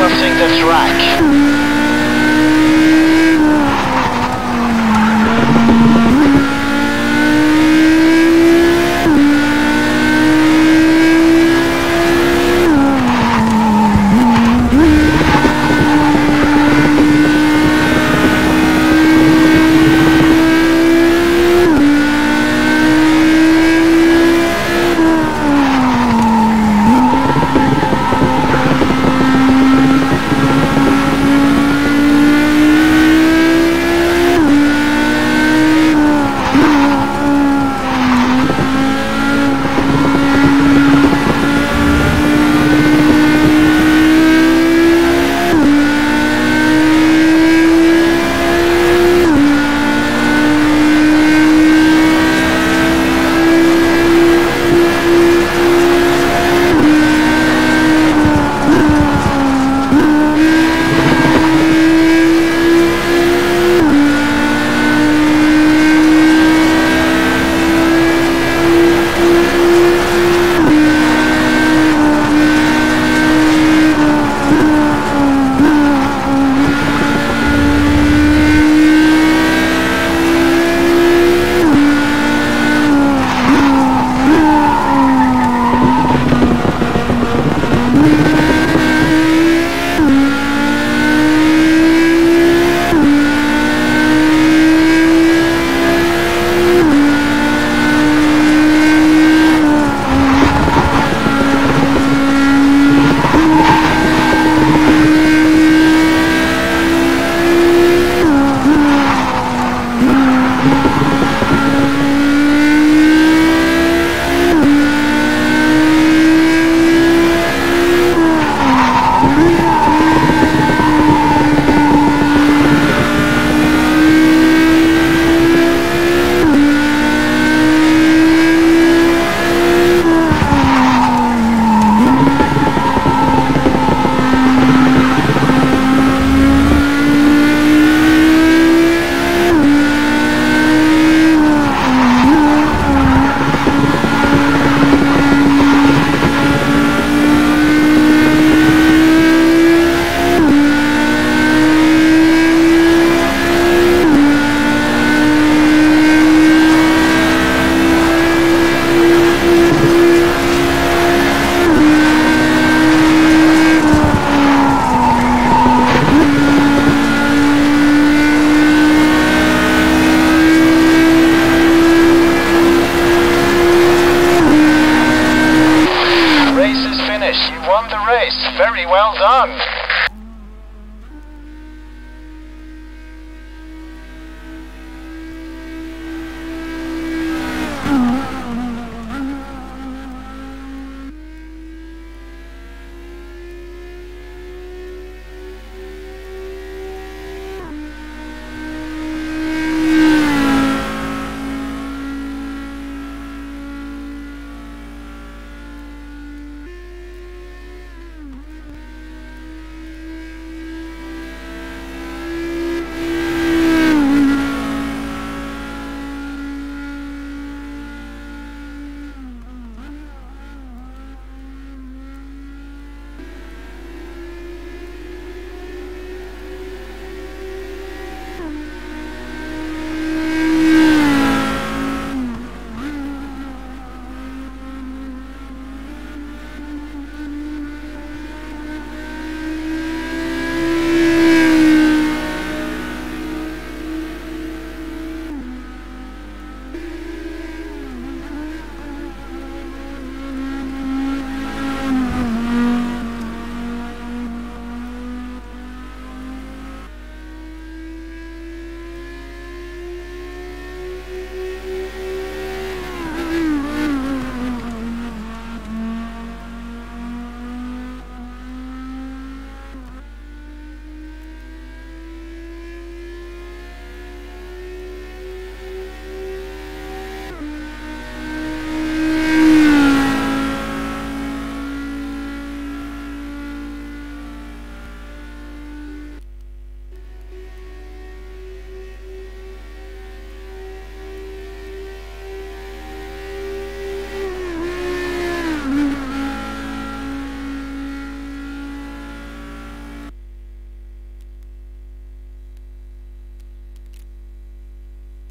don't think that's right.